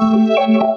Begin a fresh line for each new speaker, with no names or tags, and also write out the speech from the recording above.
Música